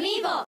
amigo.